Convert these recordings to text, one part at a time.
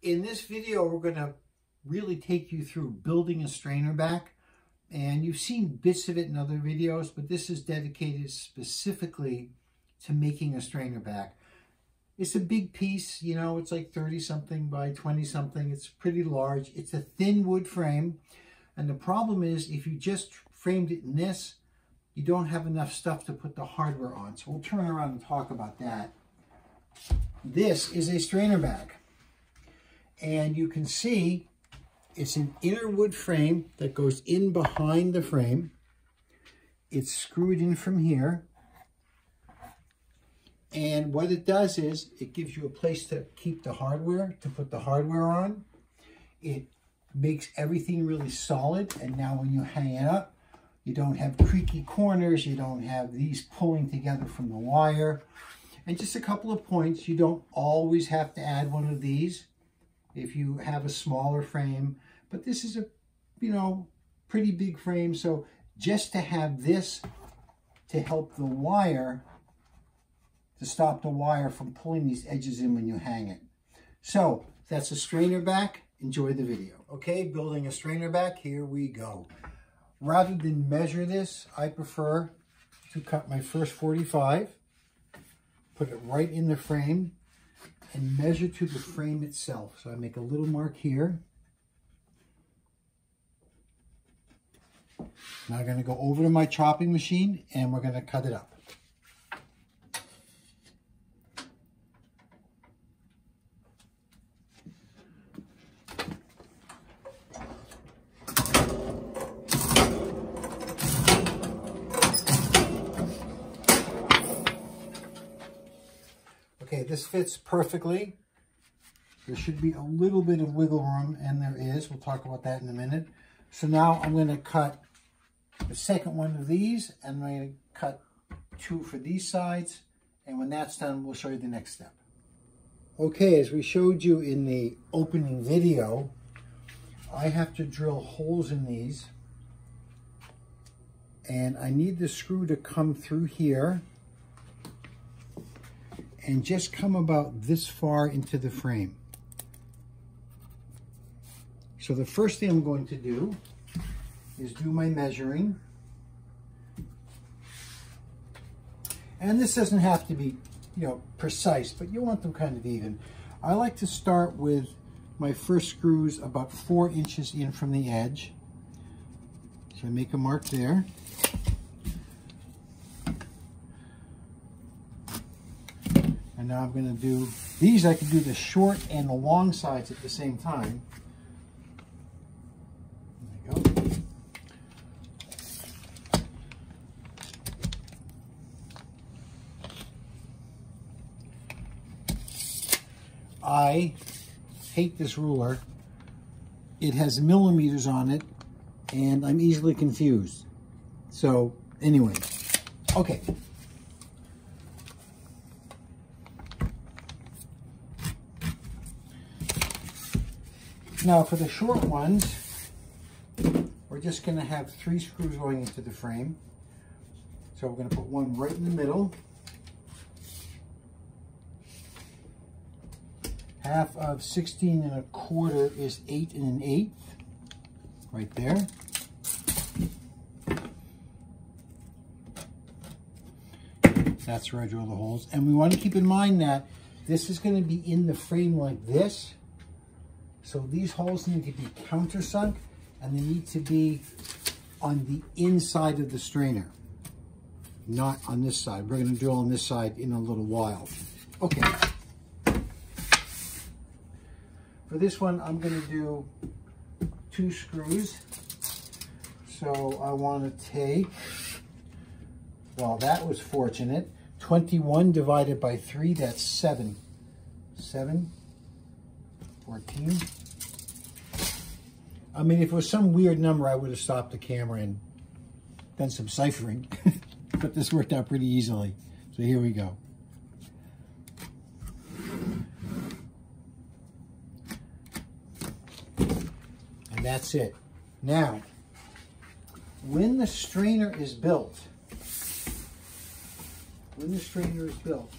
In this video, we're going to really take you through building a strainer back. And you've seen bits of it in other videos, but this is dedicated specifically to making a strainer back. It's a big piece, you know, it's like 30 something by 20 something. It's pretty large. It's a thin wood frame. And the problem is if you just framed it in this, you don't have enough stuff to put the hardware on. So we'll turn around and talk about that. This is a strainer back. And you can see it's an inner wood frame that goes in behind the frame. It's screwed in from here. And what it does is it gives you a place to keep the hardware, to put the hardware on. It makes everything really solid. And now when you hang it up, you don't have creaky corners. You don't have these pulling together from the wire. And just a couple of points, you don't always have to add one of these if you have a smaller frame. But this is a, you know, pretty big frame. So just to have this to help the wire, to stop the wire from pulling these edges in when you hang it. So that's a strainer back. Enjoy the video. Okay, building a strainer back, here we go. Rather than measure this, I prefer to cut my first 45, put it right in the frame, and measure to the frame itself. So I make a little mark here. Now I'm going to go over to my chopping machine and we're going to cut it up. Okay, this fits perfectly. There should be a little bit of wiggle room, and there is. We'll talk about that in a minute. So now I'm going to cut the second one of these, and I'm going to cut two for these sides. And when that's done, we'll show you the next step. Okay, as we showed you in the opening video, I have to drill holes in these. And I need the screw to come through here and just come about this far into the frame. So the first thing I'm going to do is do my measuring. And this doesn't have to be, you know, precise, but you want them kind of even. I like to start with my first screws about four inches in from the edge. So I make a mark there. Now I'm going to do, these I can do the short and the long sides at the same time. There we go. I hate this ruler. It has millimeters on it and I'm easily confused. So anyway, okay, Now for the short ones, we're just going to have three screws going into the frame. So we're going to put one right in the middle. Half of 16 and a quarter is 8 and an eighth, right there. That's where I drill the holes. And we want to keep in mind that this is going to be in the frame like this. So these holes need to be countersunk and they need to be on the inside of the strainer, not on this side. We're going to drill on this side in a little while. Okay. For this one, I'm going to do two screws. So I want to take, well, that was fortunate. 21 divided by 3, that's 7. 7 14. I mean, if it was some weird number, I would have stopped the camera and done some ciphering. but this worked out pretty easily. So here we go. And that's it. Now, when the strainer is built, when the strainer is built,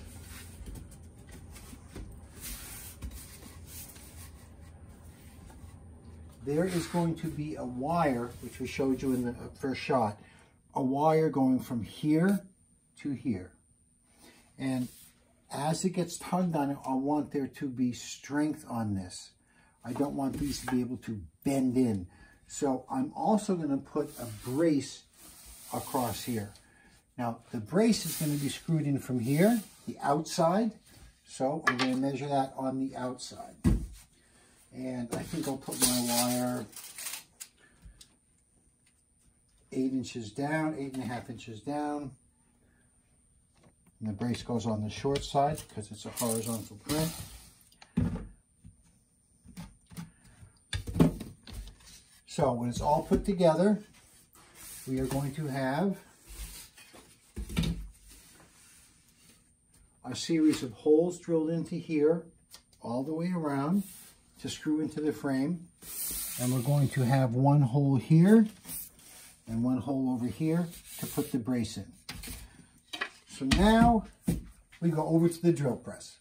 there is going to be a wire, which we showed you in the first shot, a wire going from here to here. And as it gets tugged on it, I want there to be strength on this. I don't want these to be able to bend in. So I'm also going to put a brace across here. Now the brace is going to be screwed in from here, the outside. So I'm going to measure that on the outside. And I think I'll put my wire eight inches down, eight and a half inches down. And the brace goes on the short side because it's a horizontal print. So when it's all put together, we are going to have a series of holes drilled into here all the way around to screw into the frame. And we're going to have one hole here and one hole over here to put the brace in. So now we go over to the drill press.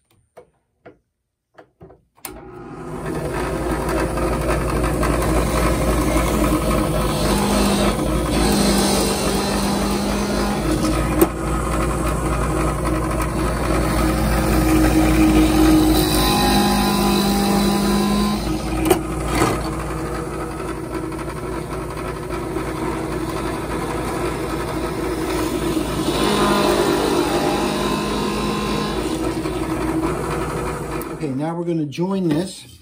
Going to join this.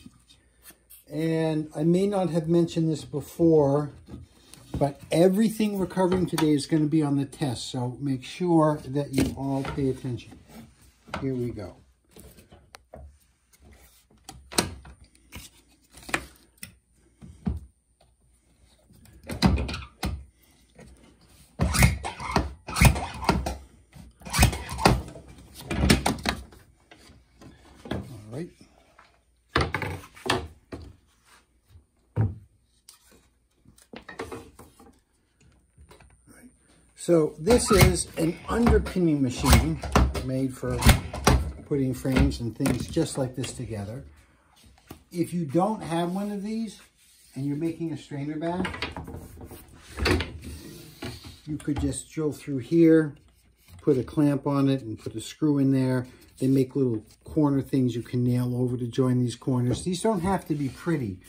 And I may not have mentioned this before, but everything we're covering today is going to be on the test. So make sure that you all pay attention. Here we go. So this is an underpinning machine made for putting frames and things just like this together. If you don't have one of these and you're making a strainer back, you could just drill through here, put a clamp on it and put a screw in there. They make little corner things you can nail over to join these corners. These don't have to be pretty.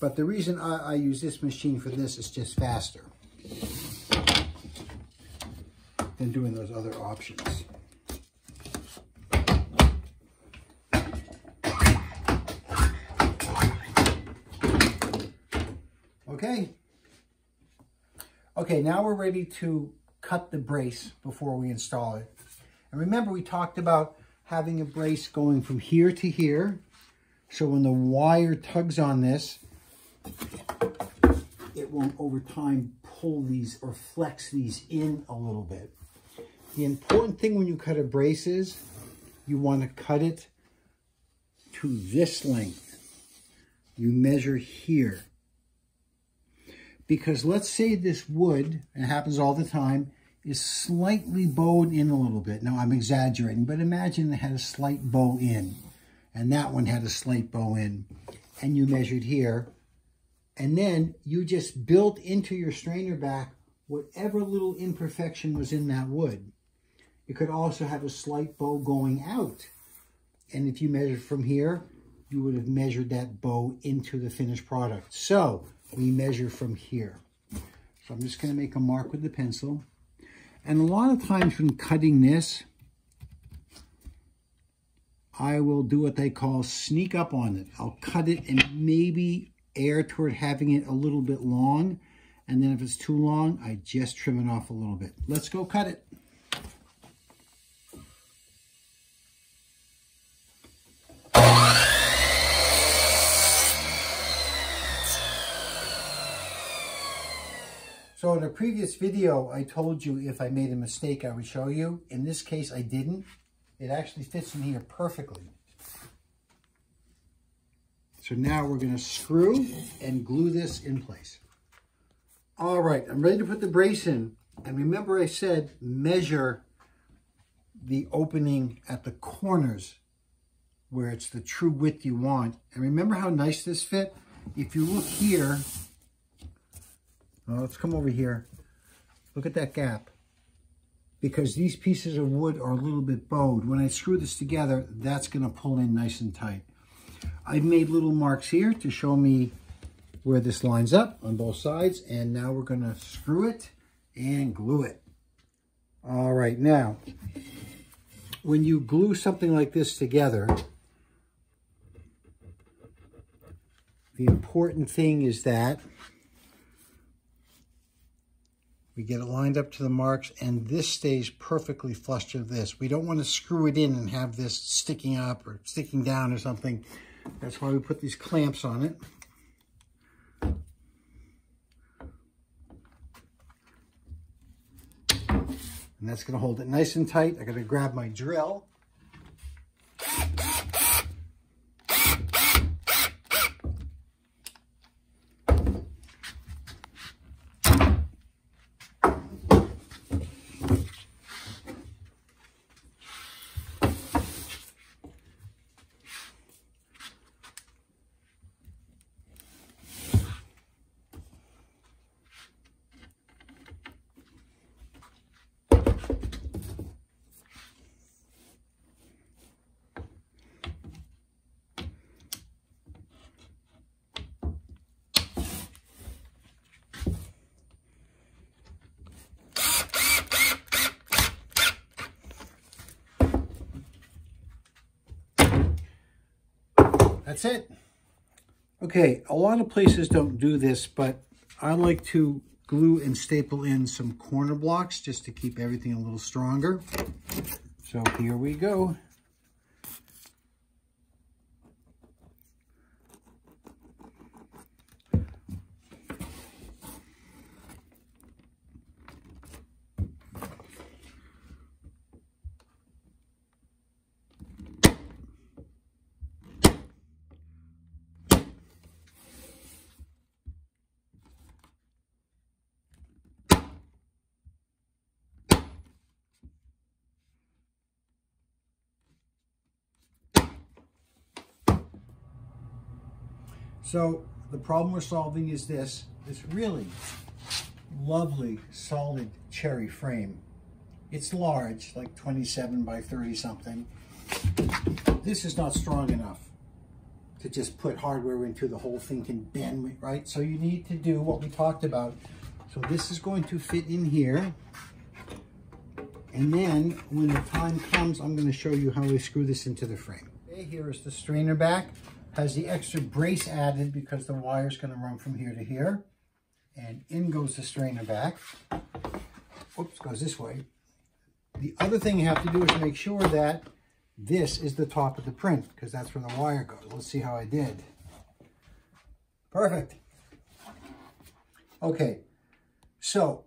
But the reason I, I use this machine for this is just faster than doing those other options. Okay. Okay, now we're ready to cut the brace before we install it. And remember, we talked about having a brace going from here to here. So when the wire tugs on this, it won't over time pull these or flex these in a little bit. The important thing when you cut a brace is you want to cut it to this length. You measure here. Because let's say this wood, and it happens all the time, is slightly bowed in a little bit. Now I'm exaggerating, but imagine it had a slight bow in, and that one had a slight bow in, and you measured here, and then you just built into your strainer back whatever little imperfection was in that wood. It could also have a slight bow going out. And if you measured from here, you would have measured that bow into the finished product. So we measure from here. So I'm just going to make a mark with the pencil. And a lot of times when cutting this, I will do what they call sneak up on it. I'll cut it and maybe err toward having it a little bit long. And then if it's too long, I just trim it off a little bit. Let's go cut it. So in a previous video, I told you if I made a mistake, I would show you. In this case, I didn't. It actually fits in here perfectly. So now we're going to screw and glue this in place. All right, I'm ready to put the brace in. And remember I said measure the opening at the corners where it's the true width you want. And remember how nice this fit? if you look here, oh, let's come over here. Look at that gap. Because these pieces of wood are a little bit bowed. When I screw this together, that's going to pull in nice and tight. I've made little marks here to show me where this lines up on both sides. And now we're going to screw it and glue it. All right, now, when you glue something like this together, the important thing is that we get it lined up to the marks and this stays perfectly flush to this. We don't want to screw it in and have this sticking up or sticking down or something. That's why we put these clamps on it. And that's going to hold it nice and tight. I got to grab my drill. That's it. Okay, a lot of places don't do this, but I like to glue and staple in some corner blocks just to keep everything a little stronger. So here we go. So the problem we're solving is this, this really lovely solid cherry frame. It's large, like 27 by 30 something. This is not strong enough to just put hardware into the whole thing can bend, right? So you need to do what we talked about. So this is going to fit in here. And then when the time comes, I'm gonna show you how we screw this into the frame. Okay, here is the strainer back has the extra brace added because the wire is going to run from here to here. And in goes the strainer back. Oops, goes this way. The other thing you have to do is make sure that this is the top of the print because that's where the wire goes. Let's see how I did. Perfect. Okay, so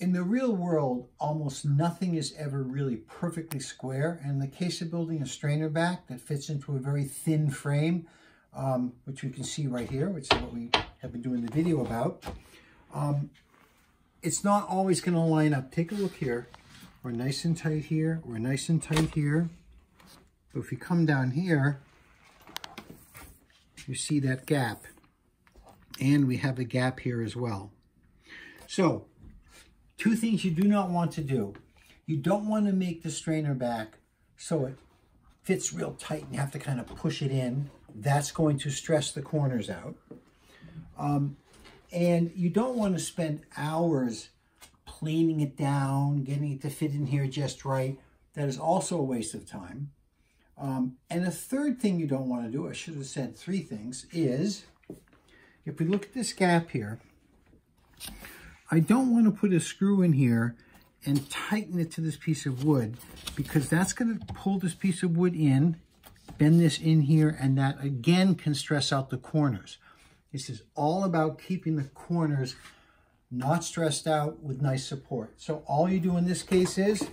in the real world, almost nothing is ever really perfectly square. And in the case of building a strainer back that fits into a very thin frame, um, which we can see right here, which is what we have been doing the video about, um, it's not always going to line up. Take a look here. We're nice and tight here. We're nice and tight here. But if you come down here, you see that gap. And we have a gap here as well. So Two things you do not want to do. You don't want to make the strainer back so it fits real tight and you have to kind of push it in. That's going to stress the corners out. Um, and you don't want to spend hours planing it down, getting it to fit in here just right. That is also a waste of time. Um, and the third thing you don't want to do, I should have said three things, is if we look at this gap here, I don't want to put a screw in here and tighten it to this piece of wood because that's going to pull this piece of wood in, bend this in here, and that again can stress out the corners. This is all about keeping the corners not stressed out with nice support. So all you do in this case is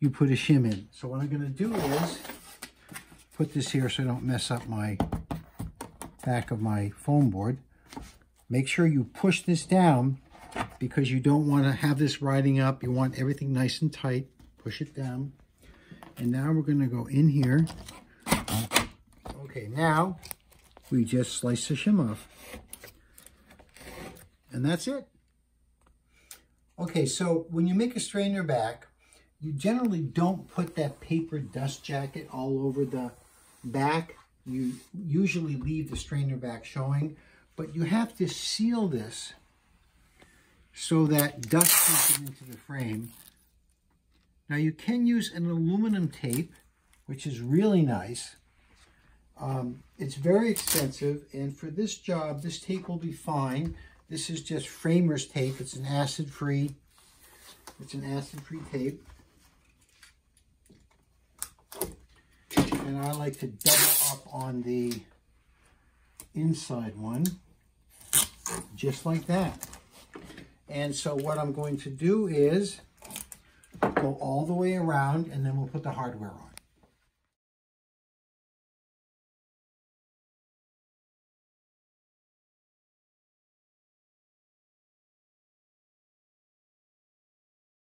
you put a shim in. So what I'm going to do is put this here so I don't mess up my back of my foam board. Make sure you push this down because you don't want to have this riding up. You want everything nice and tight. Push it down. And now we're going to go in here. Okay, now we just slice the shim off. And that's it. Okay, so when you make a strainer back, you generally don't put that paper dust jacket all over the back. You usually leave the strainer back showing, but you have to seal this so that dust can get into the frame. Now you can use an aluminum tape, which is really nice. Um, it's very expensive, and for this job, this tape will be fine. This is just framer's tape. It's an acid-free. It's an acid-free tape. And I like to double up on the inside one, just like that. And so what I'm going to do is go all the way around and then we'll put the hardware on.